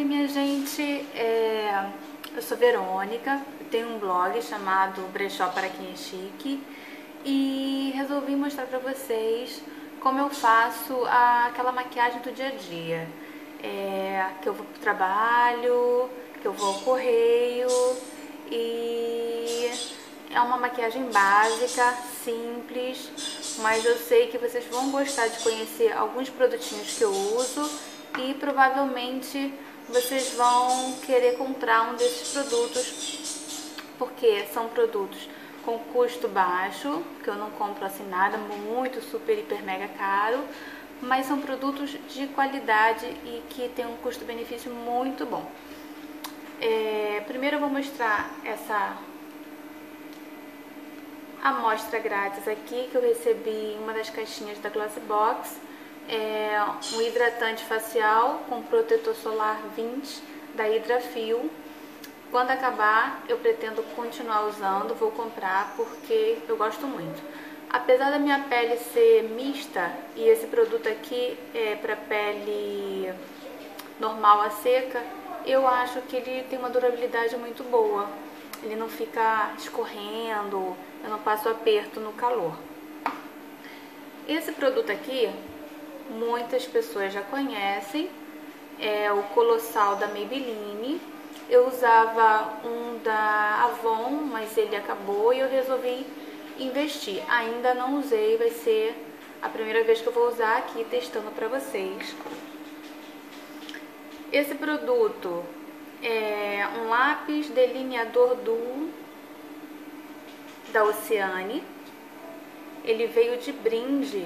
Oi, minha gente, é... eu sou Verônica, tenho um blog chamado Brechó para quem é chique e resolvi mostrar para vocês como eu faço a... aquela maquiagem do dia a dia. É... Que eu vou pro trabalho, que eu vou ao correio e é uma maquiagem básica, simples, mas eu sei que vocês vão gostar de conhecer alguns produtinhos que eu uso e provavelmente vocês vão querer comprar um desses produtos porque são produtos com custo baixo, que eu não compro assim nada muito super, hiper, mega caro, mas são produtos de qualidade e que tem um custo-benefício muito bom. É, primeiro eu vou mostrar essa amostra grátis aqui que eu recebi em uma das caixinhas da Glossbox é um hidratante facial com protetor solar 20 da Hidrafil. Quando acabar, eu pretendo continuar usando, vou comprar porque eu gosto muito. Apesar da minha pele ser mista e esse produto aqui é para pele normal a seca, eu acho que ele tem uma durabilidade muito boa. Ele não fica escorrendo, eu não passo aperto no calor. Esse produto aqui muitas pessoas já conhecem, é o Colossal da Maybelline. Eu usava um da Avon, mas ele acabou e eu resolvi investir. Ainda não usei, vai ser a primeira vez que eu vou usar aqui testando para vocês. Esse produto é um lápis delineador duo da Oceane. Ele veio de brinde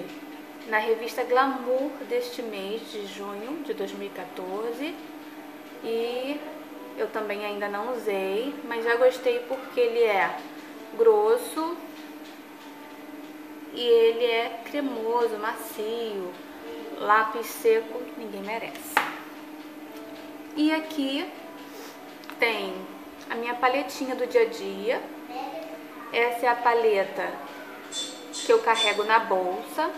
na revista Glamour deste mês de junho de 2014 e eu também ainda não usei, mas já gostei porque ele é grosso e ele é cremoso, macio, lápis seco, ninguém merece. E aqui tem a minha paletinha do dia a dia. Essa é a paleta que eu carrego na bolsa.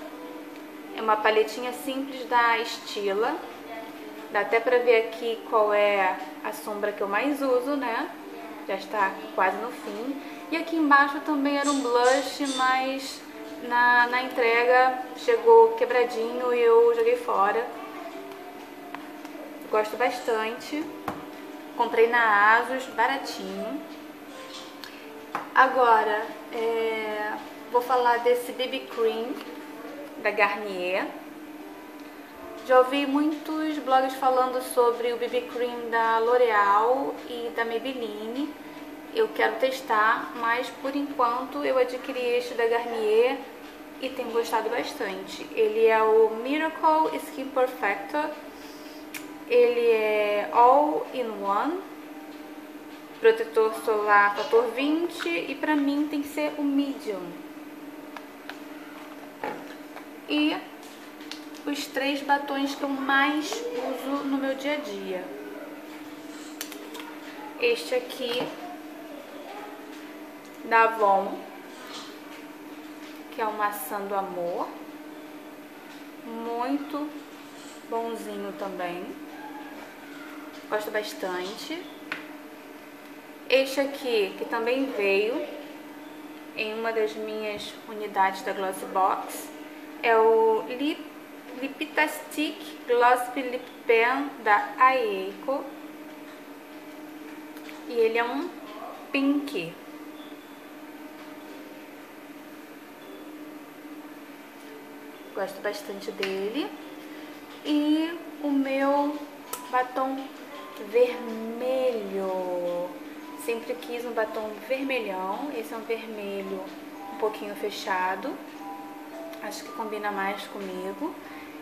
É uma paletinha simples da Estila. Dá até pra ver aqui qual é a sombra que eu mais uso, né? Já está quase no fim. E aqui embaixo também era um blush, mas na, na entrega chegou quebradinho e eu joguei fora. Gosto bastante. Comprei na Asus, baratinho. Agora, é, vou falar desse BB Cream da Garnier. Já ouvi muitos blogs falando sobre o BB Cream da L'Oreal e da Maybelline. Eu quero testar, mas por enquanto eu adquiri este da Garnier e tenho gostado bastante. Ele é o Miracle Skin Perfector. Ele é All in One, protetor solar fator 20 e pra mim tem que ser o Medium e os três batons que eu mais uso no meu dia a dia. Este aqui da Avon, que é o Maçã do Amor. Muito bonzinho também. Gosto bastante. Este aqui, que também veio em uma das minhas unidades da Glossbox é o Lip, Liptastic Gloss Lip Pen da Aeco. E ele é um pink. Gosto bastante dele. E o meu batom vermelho. Sempre quis um batom vermelhão. Esse é um vermelho um pouquinho fechado acho que combina mais comigo.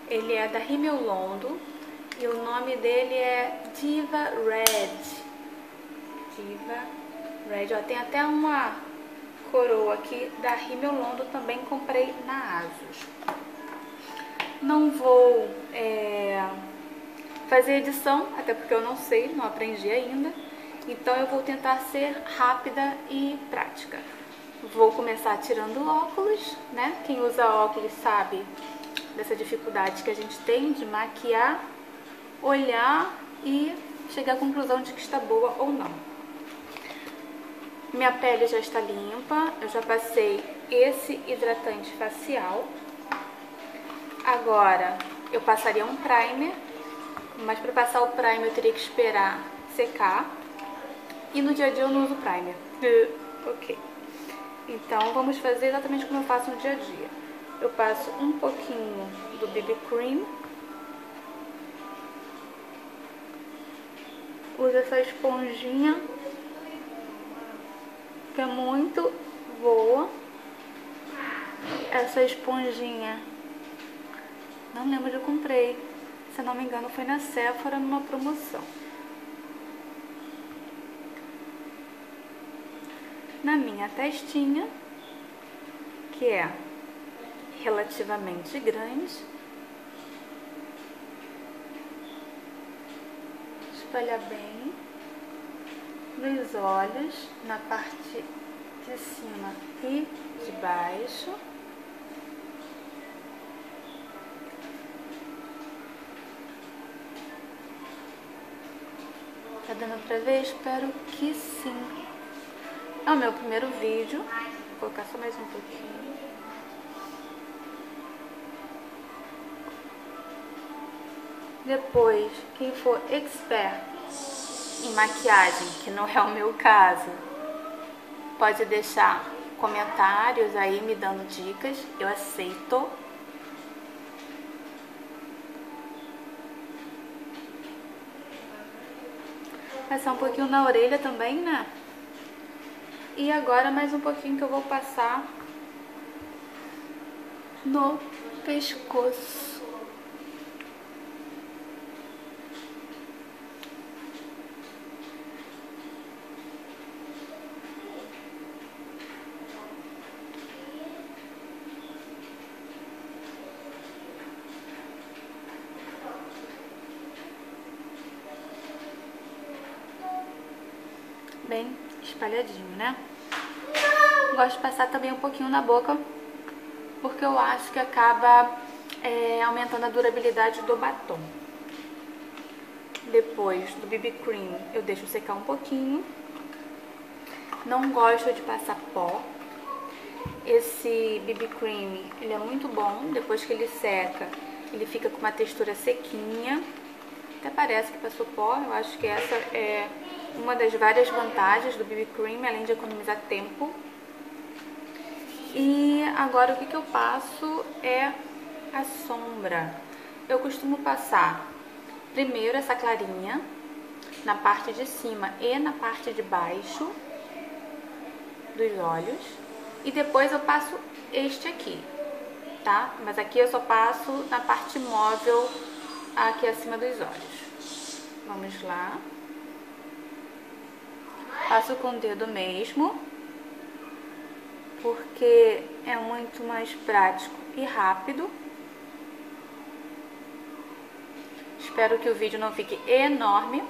Ele é da Rimmel Londo e o nome dele é Diva Red. Diva Red, ó, tem até uma coroa aqui da Rimmel Londo, também comprei na Asus. Não vou é, fazer edição, até porque eu não sei, não aprendi ainda. Então eu vou tentar ser rápida e prática. Vou começar tirando óculos, né? Quem usa óculos sabe dessa dificuldade que a gente tem de maquiar, olhar e chegar à conclusão de que está boa ou não. Minha pele já está limpa, eu já passei esse hidratante facial. Agora eu passaria um primer, mas para passar o primer eu teria que esperar secar. E no dia a dia eu não uso primer. ok. Então vamos fazer exatamente como eu faço no dia a dia. Eu passo um pouquinho do BB Cream. Uso essa esponjinha que é muito boa. Essa esponjinha, não lembro onde eu comprei. Se não me engano foi na Sephora numa promoção. Na minha testinha, que é relativamente grande. Espalhar bem nos olhos, na parte de cima e de baixo. Tá dando pra ver? Espero que sim. É o meu primeiro vídeo. Vou colocar só mais um pouquinho. Depois, quem for expert em maquiagem, que não é o meu caso, pode deixar comentários aí me dando dicas, eu aceito. Passar um pouquinho na orelha também, né? E agora mais um pouquinho que eu vou passar no pescoço. bem espalhadinho, né? Gosto de passar também um pouquinho na boca, porque eu acho que acaba é, aumentando a durabilidade do batom. Depois do BB Cream, eu deixo secar um pouquinho. Não gosto de passar pó. Esse BB Cream, ele é muito bom. Depois que ele seca, ele fica com uma textura sequinha. Até parece que passou pó. Eu acho que essa é uma das várias vantagens do BB Cream, além de economizar tempo. E agora o que, que eu passo é a sombra. Eu costumo passar primeiro essa clarinha na parte de cima e na parte de baixo dos olhos. E depois eu passo este aqui, tá? Mas aqui eu só passo na parte móvel aqui acima dos olhos. Vamos lá. Passo com o dedo mesmo, porque é muito mais prático e rápido. Espero que o vídeo não fique enorme.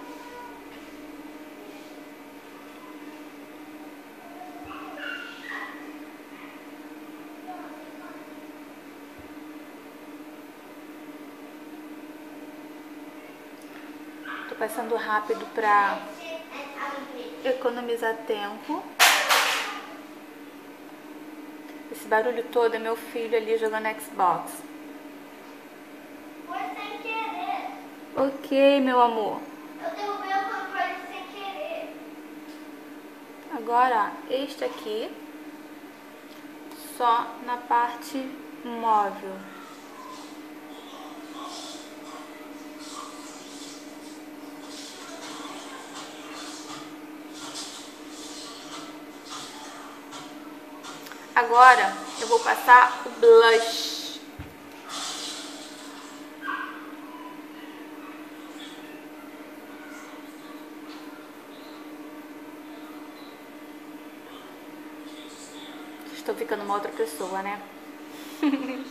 Tô passando rápido para economizar tempo. Esse barulho todo é meu filho ali jogando Xbox. Foi sem querer. Ok, meu amor. Eu derrubei o controle sem querer. Agora, este aqui, só na parte móvel. Agora eu vou passar o blush. Estou ficando uma outra pessoa, né?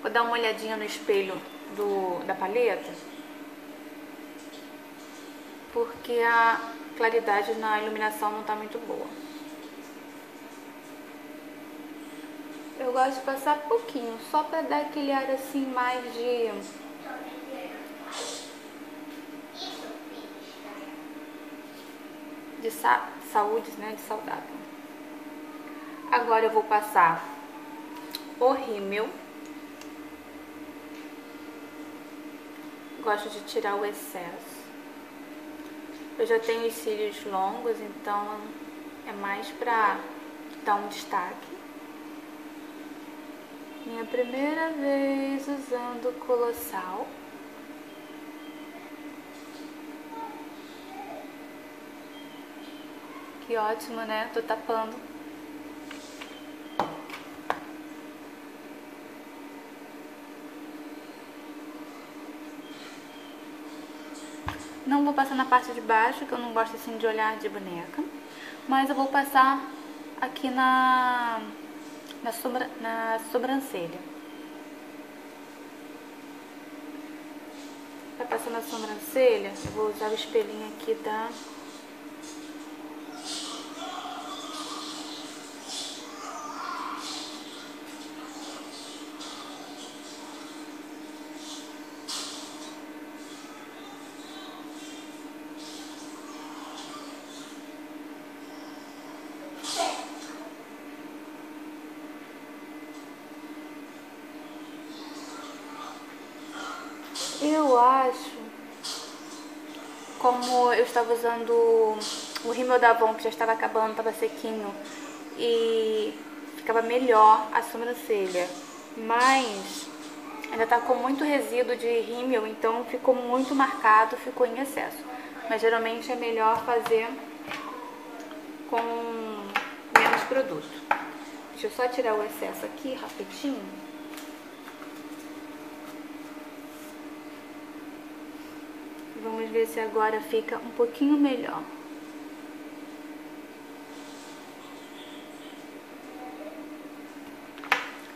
Vou dar uma olhadinha no espelho do, da paleta porque a claridade na iluminação não está muito boa. Eu gosto de passar pouquinho, só pra dar aquele ar assim mais de... De sa saúde, né? De saudável. Agora eu vou passar o rímel. Gosto de tirar o excesso. Eu já tenho os cílios longos, então é mais pra dar um destaque. Minha primeira vez usando colossal. Que ótimo, né? Tô tapando. Não vou passar na parte de baixo, que eu não gosto assim de olhar de boneca. Mas eu vou passar aqui na, na, sobra, na sobrancelha. Pra passar na sobrancelha, eu vou usar o espelhinho aqui da Acho, como eu estava usando o rímel da Avon, que já estava acabando, estava sequinho, e ficava melhor a sobrancelha, mas ainda tá com muito resíduo de rímel, então ficou muito marcado, ficou em excesso. Mas geralmente é melhor fazer com menos produto. Deixa eu só tirar o excesso aqui rapidinho. Vamos ver se agora fica um pouquinho melhor.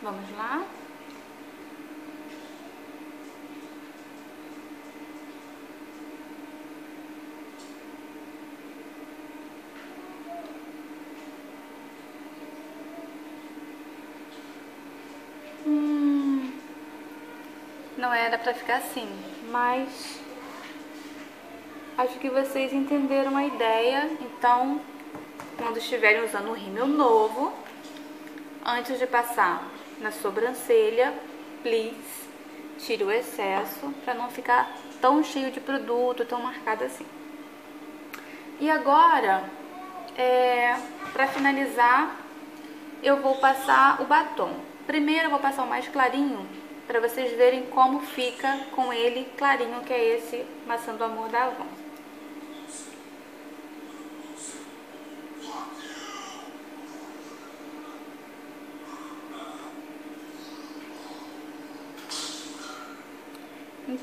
Vamos lá. Hum, não era pra ficar assim, mas Acho que vocês entenderam a ideia, então quando estiverem usando o rímel novo, antes de passar na sobrancelha, please, tire o excesso para não ficar tão cheio de produto, tão marcado assim. E agora, é, para finalizar, eu vou passar o batom. Primeiro eu vou passar o mais clarinho, para vocês verem como fica com ele clarinho, que é esse maçã do amor da Avon.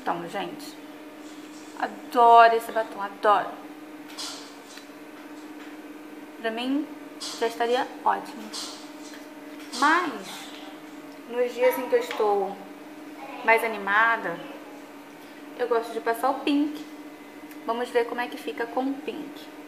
Então, gente, adoro esse batom, adoro. Pra mim, já estaria ótimo. Mas, nos dias em que eu estou mais animada, eu gosto de passar o pink. Vamos ver como é que fica com o pink.